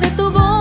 de tu voz.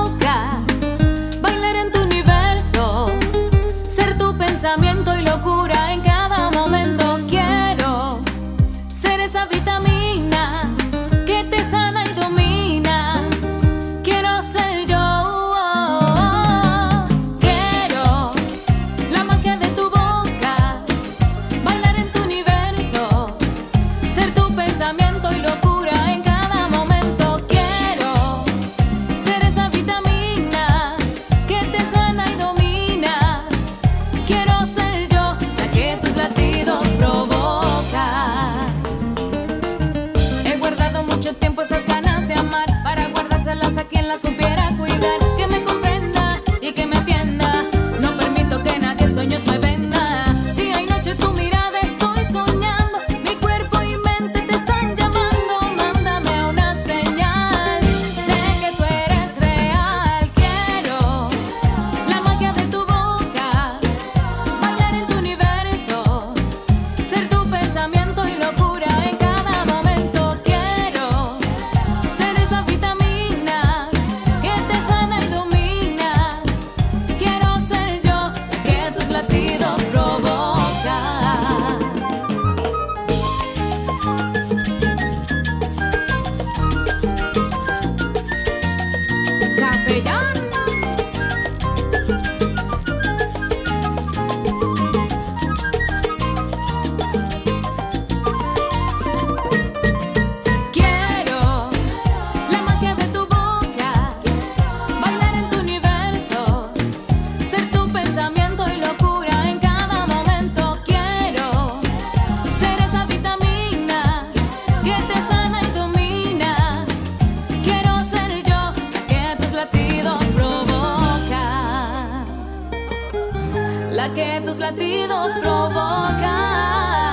La que tus latidos provoca.